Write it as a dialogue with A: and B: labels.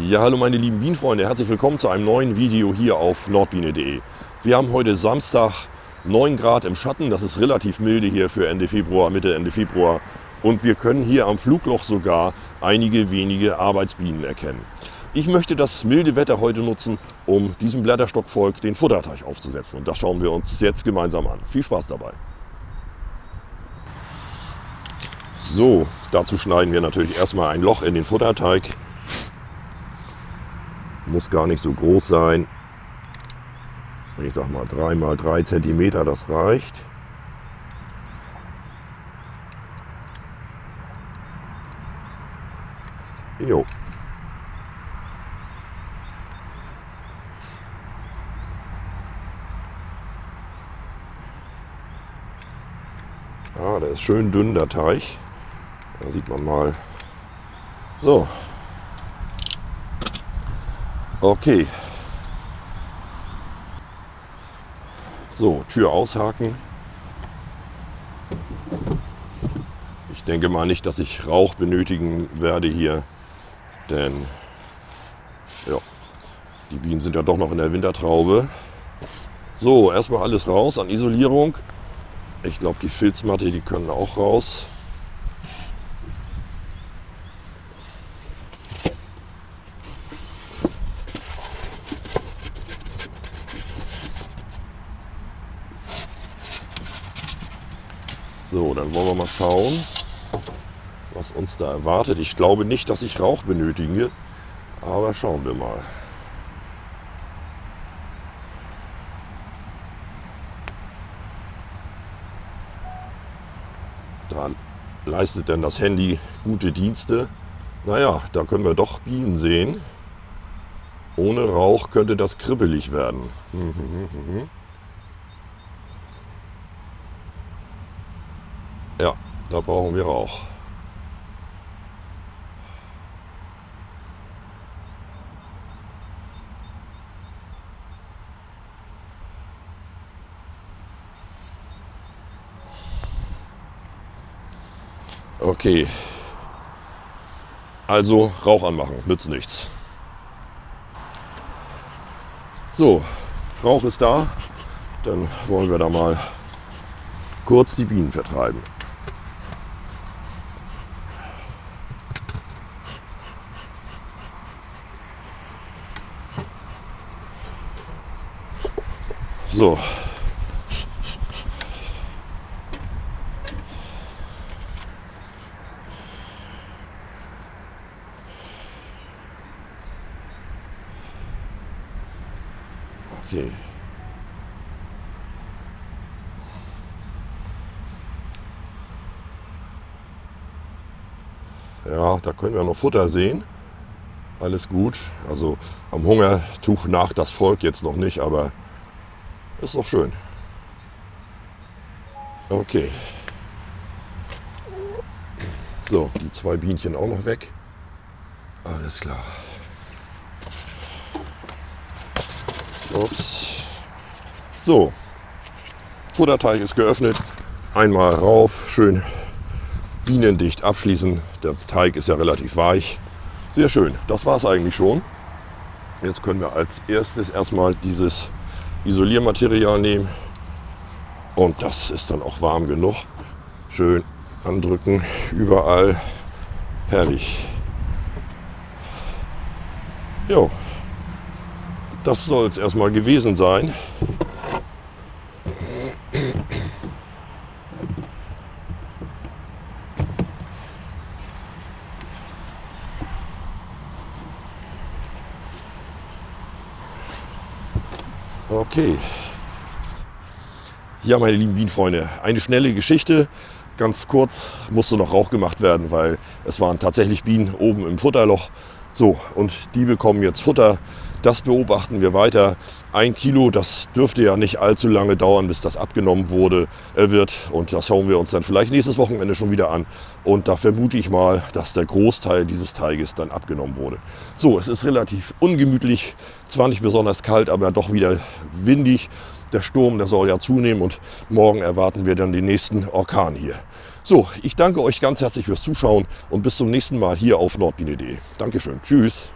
A: Ja, hallo meine lieben Bienenfreunde, herzlich willkommen zu einem neuen Video hier auf nordbiene.de. Wir haben heute Samstag 9 Grad im Schatten, das ist relativ milde hier für Ende Februar, Mitte, Ende Februar. Und wir können hier am Flugloch sogar einige wenige Arbeitsbienen erkennen. Ich möchte das milde Wetter heute nutzen, um diesem Blätterstockvolk den Futterteich aufzusetzen. Und das schauen wir uns jetzt gemeinsam an. Viel Spaß dabei. So, dazu schneiden wir natürlich erstmal ein Loch in den Futterteig. Muss gar nicht so groß sein. Ich sag mal 3 mal 3 cm, das reicht. Jo. Ah, der ist schön dünn, der Teich. Da sieht man mal. So, Okay. So, Tür aushaken. Ich denke mal nicht, dass ich Rauch benötigen werde hier, denn ja, die Bienen sind ja doch noch in der Wintertraube. So, erstmal alles raus an Isolierung. Ich glaube, die Filzmatte, die können auch raus. So, dann wollen wir mal schauen, was uns da erwartet. Ich glaube nicht, dass ich Rauch benötige, aber schauen wir mal. Da leistet denn das Handy gute Dienste. Naja, da können wir doch Bienen sehen. Ohne Rauch könnte das kribbelig werden. Ja, da brauchen wir Rauch. Okay. Also Rauch anmachen, nützt nichts. So, Rauch ist da. Dann wollen wir da mal kurz die Bienen vertreiben. So. Okay. Ja, da können wir noch Futter sehen. Alles gut. Also am Hungertuch nach das Volk jetzt noch nicht, aber ist doch schön. Okay. So, die zwei Bienchen auch noch weg. Alles klar. Ups. So, Futterteig ist geöffnet. Einmal rauf, schön bienendicht abschließen. Der Teig ist ja relativ weich. Sehr schön. Das war es eigentlich schon. Jetzt können wir als erstes erstmal dieses Isoliermaterial nehmen. Und das ist dann auch warm genug. Schön andrücken, überall. Herrlich. Jo, das soll es erstmal gewesen sein. Okay. Ja, meine lieben Bienenfreunde, eine schnelle Geschichte. Ganz kurz musste noch Rauch gemacht werden, weil es waren tatsächlich Bienen oben im Futterloch. So, und die bekommen jetzt Futter. Das beobachten wir weiter. Ein Kilo, das dürfte ja nicht allzu lange dauern, bis das abgenommen wurde, äh, wird. Und das schauen wir uns dann vielleicht nächstes Wochenende schon wieder an. Und da vermute ich mal, dass der Großteil dieses Teiges dann abgenommen wurde. So, es ist relativ ungemütlich, zwar nicht besonders kalt, aber doch wieder windig. Der Sturm, der soll ja zunehmen und morgen erwarten wir dann den nächsten Orkan hier. So, ich danke euch ganz herzlich fürs Zuschauen und bis zum nächsten Mal hier auf nordbiene.de. Dankeschön. Tschüss.